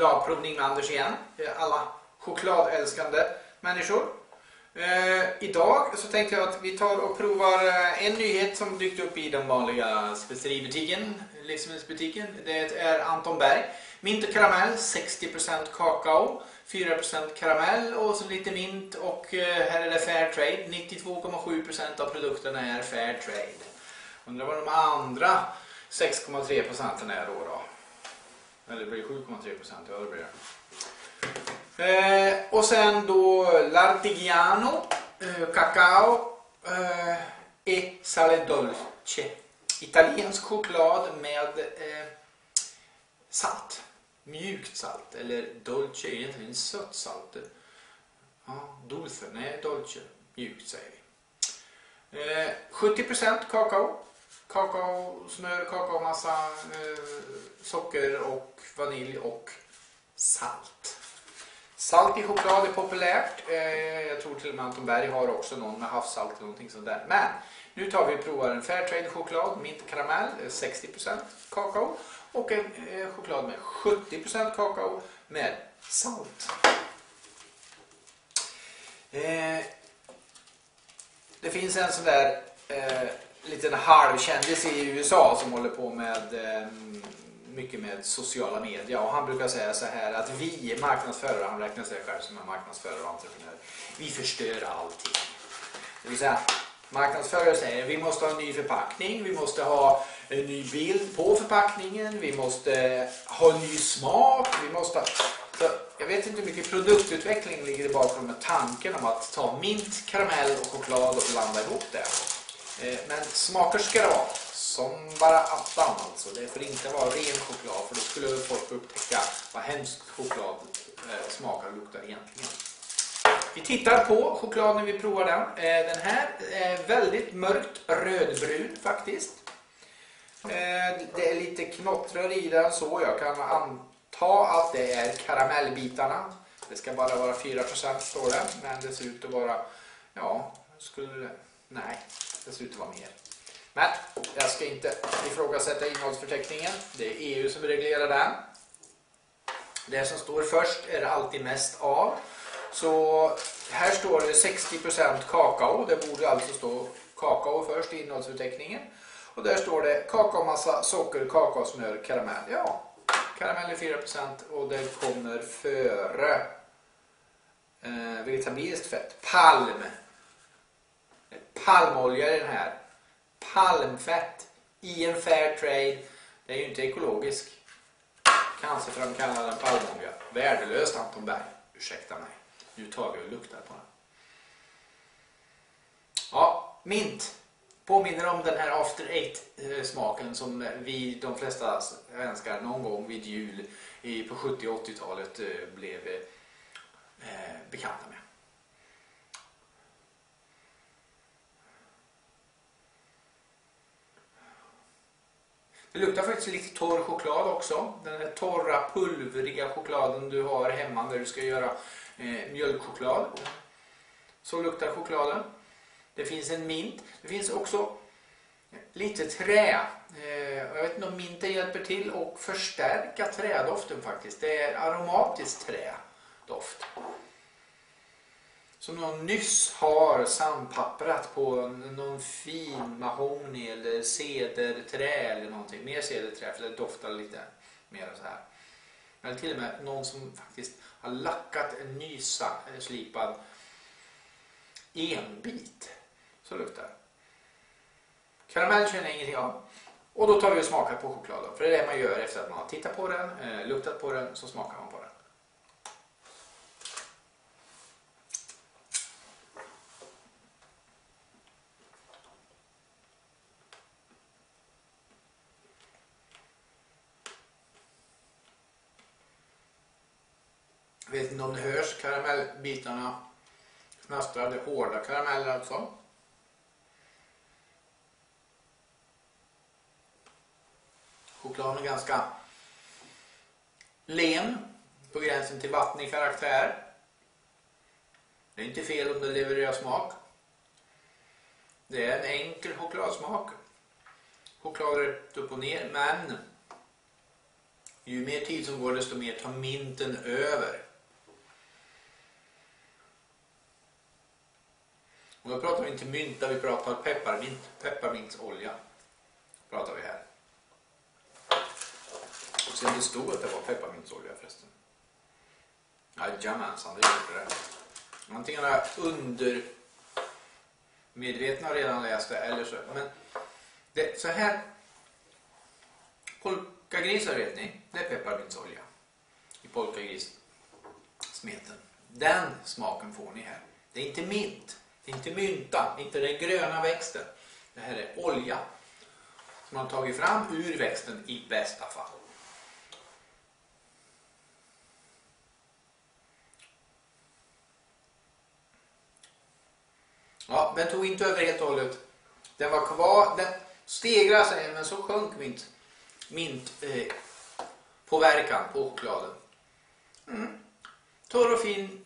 chokladprovning med Anders igen. Alla chokladälskande människor. Eh, idag så tänkte jag att vi tar och provar eh, en nyhet som dykt upp i den vanliga speceributiken, livsmedelsbutiken. Det är Anton Berg. Mint och karamell, 60% kakao, 4% karamell och så lite mint och eh, här är det fair trade. 92,7% av produkterna är fair trade. Undrar vad de andra 6,3% är då, då. Eller det blir 7,3 procent, ja det blir det. Eh, och sen då Lartigiano, eh, cacao eh, e sale dolce. Italiensk choklad med eh, salt. Mjukt salt, eller dolce är egentligen sött salt. Ja, dulce, nej dolce, mjukt säger vi. Eh, 70% kakao kakaosmör, kakaomassa, eh, socker och vanilj och salt. Salt i choklad är populärt. Eh, jag tror till och med Anton Berg har också någon med havssalt eller någonting sånt där. Men nu tar vi och provar en Fairtrade choklad, mint karamell, eh, 60% kakao och en eh, choklad med 70% kakao med salt. Det finns en sån där liten halvkändis i USA som håller på med ehm, mycket med sociala medier och han brukar säga så här att vi marknadsförare, han räknar sig själv som en marknadsförare och entreprenör, vi förstör allting. Det vill säga, marknadsförare säger vi måste ha en ny förpackning, vi måste ha en ny bild på förpackningen, vi måste ha en ny smak, vi måste så jag vet inte hur mycket produktutveckling ligger bakom med tanken om att ta mint, karamell och choklad och blanda ihop det. Eh, men smaker ska det vara. Som bara attan alltså. Det får inte vara ren choklad för då skulle folk upptäcka vad hemskt choklad eh, smakar och luktar egentligen. Vi tittar på chokladen vi provar den. Eh, den här är väldigt mörkt rödbrun faktiskt. Eh, det är lite knottrar i den så jag kan anta att det är karamellbitarna. Det ska bara vara 4% står det men det ser ut att vara ja, skulle nej, det ser ut att vara mer. Men jag ska inte ifrågasätta innehållsförteckningen. Det är EU som reglerar den. Det som står först är det alltid mest av. Så här står det 60% kakao. Det borde alltså stå kakao först i innehållsförteckningen. Och där står det kakaomassa, socker, kakaosmör, karamell. Ja, karamell är 4% och det kommer före eh, vegetabiliskt fett. Palm palmolja är den här. Palmfett i en fair trade. Det är ju inte ekologisk. Cancerframkallande palmolja. Värdelöst Anton Berg. Ursäkta mig. Nu tar vi och luktar på den. Ja, mint. Påminner om den här after eight eh, smaken som vi, de flesta svenskar, någon gång vid jul på 70- och 80-talet eh, blev eh, bekanta med. Det luktar faktiskt lite torr choklad också. Den där torra pulveriga chokladen du har hemma när du ska göra eh, mjölkchoklad. Så luktar chokladen. Det finns en mint. Det finns också lite trä. Eh, jag vet inte om minten hjälper till att förstärka trädoften faktiskt. Det är aromatiskt trädoft som någon nyss har sandpapprat på någon fin mahogny eller cederträ eller någonting. Mer cederträ för det doftar lite mer så här. Eller till och med någon som faktiskt har lackat en ny slipad enbit. Så luktar det. Karamell känner jag ingenting av. Och då tar vi och smakar på chokladen. För det är det man gör efter att man har tittat på den, eh, luktat på den, så smakar man på den. Jag vet inte om det hörs karamellbitarna knastrar. Det hårda karameller alltså. Chokladen är ganska len på gränsen till vattnig karaktär. Det är inte fel om det levererar smak. Det är en enkel chokladsmak. Choklad rätt upp och ner men Ju mer tid som går desto mer tar minten över. Och då pratar vi inte mynta, vi pratar pepparmint, pepparmintsolja. Pratar vi här. Och sen det stod att det var pepparmintsolja förresten. Jajamensan, det gjorde det. Antingen har jag under medvetna har redan läst det eller så. Men det, så här. Polkagrisar vet ni, det är pepparmintsolja i polkagrissmeten. Den smaken får ni här. Det är inte mint, inte mynta, inte den gröna växten. Det här är olja som man tagit fram ur växten i bästa fall. Ja, den tog inte över helt och hållet. Den var kvar, den stegrade sig men så sjönk mint, mint eh, påverkan på chokladen. Mm. Torr och fin,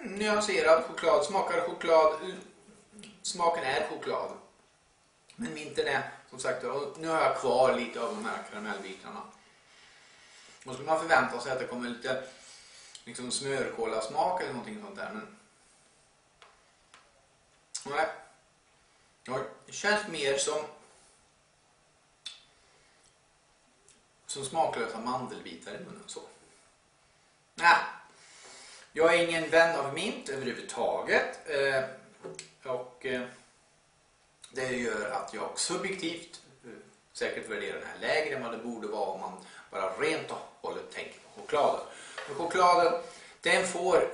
Mm, nyanserad choklad, smakar choklad, smaken är choklad. Men minten är som sagt, nu har jag kvar lite av de här karamellbitarna. Och så skulle man förvänta sig att det kommer lite liksom smörkolasmak eller någonting sånt där. Men Nej. Det känns mer som som smaklösa mandelbitar i munnen. Så. Nej. Jag är ingen vän av mint överhuvudtaget. Eh, och eh, det gör att jag subjektivt eh, säkert värderar den här lägre än vad det borde vara om man bara rent och hållet tänker på chokladen. Men chokladen, den får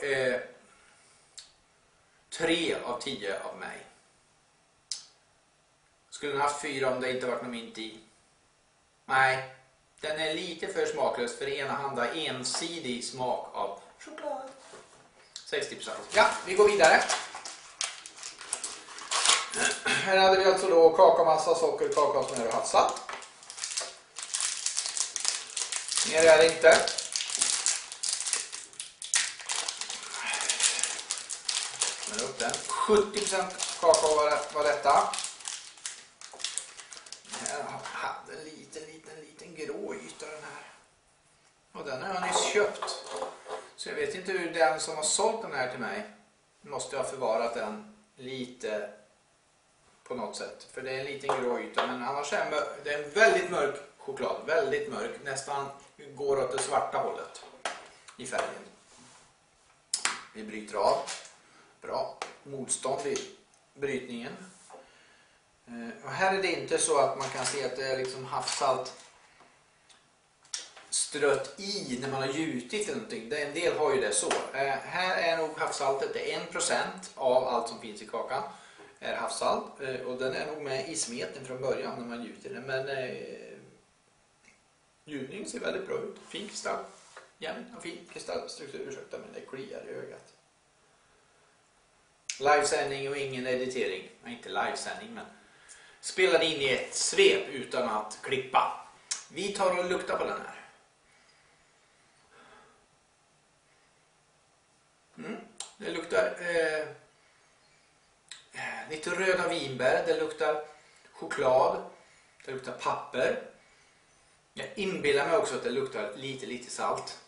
tre av tio av mig. Skulle den haft fyra om det inte varit någon mint i? Nej, den är lite för smaklös för enahanda ensidig smak av choklad. 60%. Ja, vi går vidare. Här hade vi alltså då kakaomassa, socker, kakaosmör och havssalt. Mer är det inte. 70% kakao var, var detta. Den hade en liten, liten, liten grå yta den här. Och den har jag nyss köpt. Så jag vet inte hur den som har sålt den här till mig måste ha förvarat den lite på något sätt. För det är en liten grå yta men annars är det en väldigt mörk choklad. Väldigt mörk. Nästan går åt det svarta hållet i färgen. Vi bryter av. Bra motstånd i brytningen. Eh, och här är det inte så att man kan se att det är liksom havssalt strött i när man har gjutit eller någonting. En del har ju det så. Eh, här är nog havssaltet, det är 1% av allt som finns i kakan är havssalt eh, och den är nog med i smeten från början när man gjuter den. Men eh, gjutningen ser väldigt bra ut. Fin kristall. Jämn och fin kristallstruktur, ursäkta men det kliar i ögat. Livesändning och ingen editering. Nej, inte livesändning men spelade in i ett svep utan att klippa. Vi tar och luktar på den här. Mm. Det luktar eh, lite röda vinbär, det luktar choklad, det luktar papper. Jag inbillar mig också att det luktar lite, lite salt.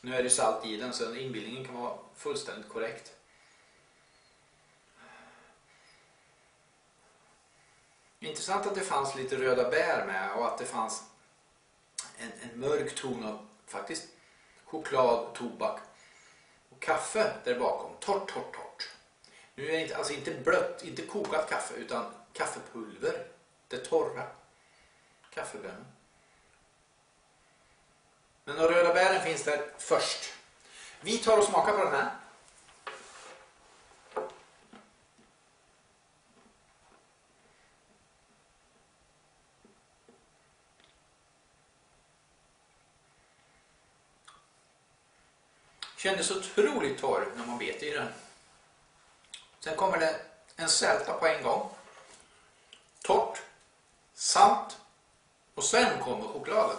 Nu är det salt i den så inbildningen kan vara fullständigt korrekt. Intressant att det fanns lite röda bär med och att det fanns en, en mörk ton av faktiskt choklad, tobak kaffe där bakom. Torrt, torrt, torrt. Nu är det inte, alltså inte blött, inte kokat kaffe utan kaffepulver. Det torra. Kaffebönor. Men de röda bären finns där först. Vi tar och smakar på den här. Kändes otroligt torr när man bet i den. Sen kommer det en sälta på en gång. Torrt, salt och sen kommer chokladen.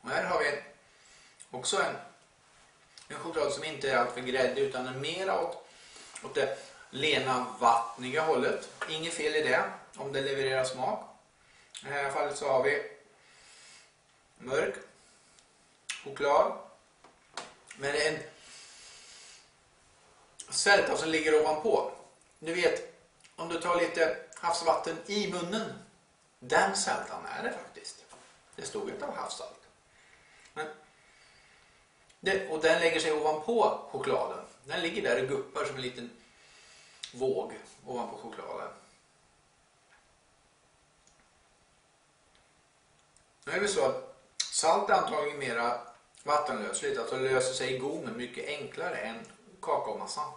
Och här har vi också en En choklad som inte är alltför gräddig utan är mera åt, åt det lena vattniga hållet. Inget fel i det om det levererar smak. I det här fallet så har vi mörk choklad med en sälta som ligger ovanpå. Du vet, om du tar lite havsvatten i munnen. Den sältan är det faktiskt. Det stod inte av havssalt. Men det, och den lägger sig ovanpå chokladen. Den ligger där och guppar som en liten våg ovanpå chokladen. Nu är det så att salt är antagligen mera vattenlösligt. Alltså löser sig i gommen mycket enklare än kakaomassan.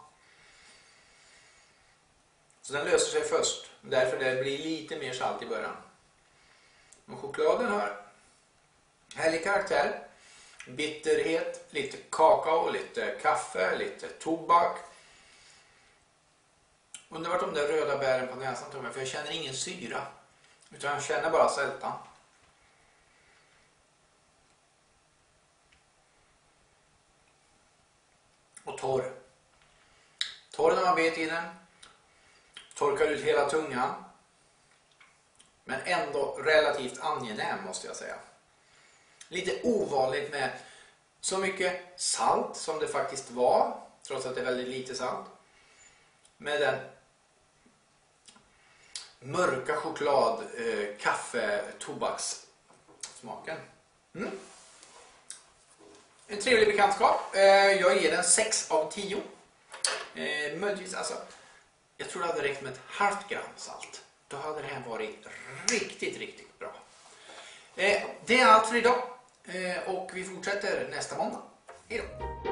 Så den löser sig först. Därför det blir lite mer salt i början. Men chokladen har härlig karaktär. Bitterhet, lite kakao, lite kaffe, lite tobak. Undrar vart de där röda bären på näsan tog mig, för jag känner ingen syra. Utan jag känner bara sältan. Och torr. Torr när man bet i den. Torkar ut hela tungan. Men ändå relativt angenäm måste jag säga. Lite ovanligt med så mycket salt som det faktiskt var. Trots att det är väldigt lite salt. Med den mörka choklad, eh, kaffe, tobakssmaken. Mm. En trevlig bekantskap. Eh, jag ger den 6 av 10. Eh, möjligtvis alltså. Jag tror det hade räckt med ett halvt gram salt. Då hade det här varit riktigt, riktigt bra. Eh, det är allt för idag. Eh, och vi fortsätter nästa måndag. Hej då!